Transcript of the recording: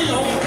有。